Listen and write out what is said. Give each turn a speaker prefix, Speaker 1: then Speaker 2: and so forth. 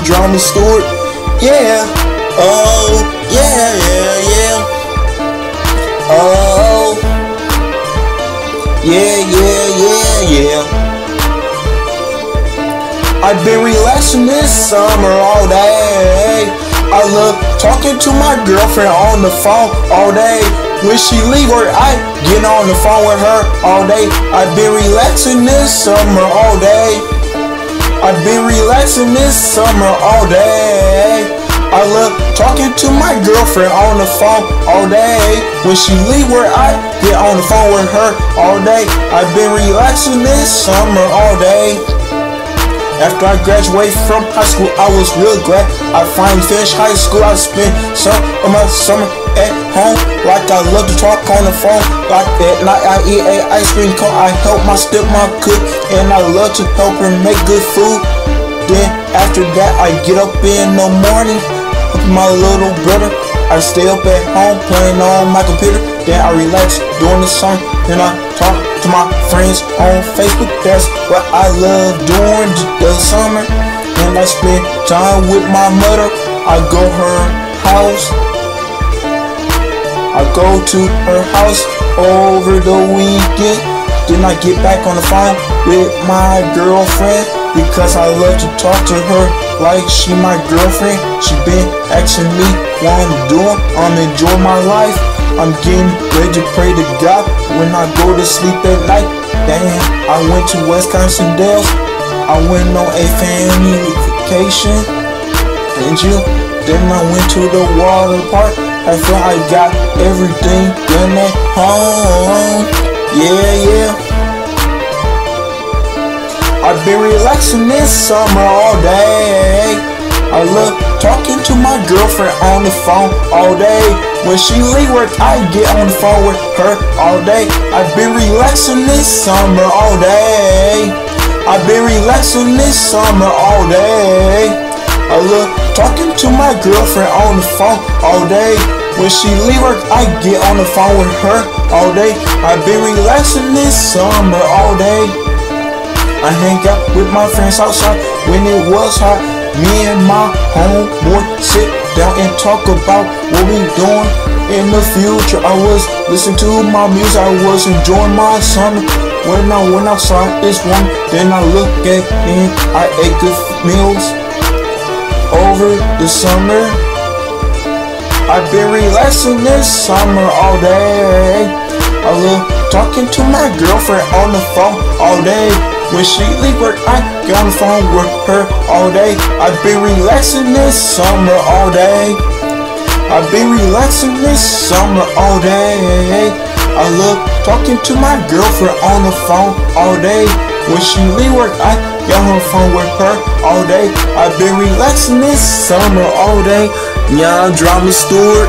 Speaker 1: Drama Stewart. Yeah. Oh, yeah, yeah, yeah. Oh. Yeah, yeah, yeah, yeah. I've been relaxing this summer all day. I love talking to my girlfriend on the phone all day. When she leave work, I get on the phone with her all day. I've been relaxing this summer all day. I've been relaxing this summer all day. I love talking to my girlfriend on the phone all day. When she leave where I get on the phone with her all day. I've been relaxing this summer all day. After I graduated from high school, I was real glad I finally finished high school. I spent some of my summer at home, like I love to talk on the phone. Like at night, I eat a ice cream cone. I help my stepmom cook, and I love to help her make good food. Then after that, I get up in the morning with my little brother. I stay up at home playing on my computer. Then I relax doing the summer. Then I talk to my friends on Facebook. That's what I love doing the summer. And I spend time with my mother. I go her house. I go to her house over the weekend. Then I get back on the phone with my girlfriend because I love to talk to her like she my girlfriend. She been asking me what I'm doing. I'm enjoying my life. I'm getting ready to pray to God when I go to sleep at night. Damn, I went to Wisconsin Dells. I went on a family vacation in June. Then I went to the water park. I felt I got everything done at home. Yeah, yeah. I've been relaxing this summer all day. I love talking to my girlfriend on the phone all day. When she leave work, I get on the phone with her all day. I've been relaxing this summer all day. I've been relaxing this summer all day. I love talking to my girlfriend on the phone all day. When she leave work, I get on the phone with her all day. I've been relaxing this summer all day. I hang out with my friends outside when it was hot. Me and my homeboy sit down and talk about what we doing in the future. I was listening to my music, I was enjoying my summer. When I went outside this one, then I look at me, I ate good meals over the summer. I've been relaxing this summer all day. I love talking to my girlfriend on the phone all day. When she leave work, I get on the phone with her all day. I've been relaxing this summer all day. I've been relaxing this summer all day. I love talking to my girlfriend on the phone all day. When she leave work, I get on the phone with her all day. I've been relaxing this summer all day. Young Drama Stewart.